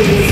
Well,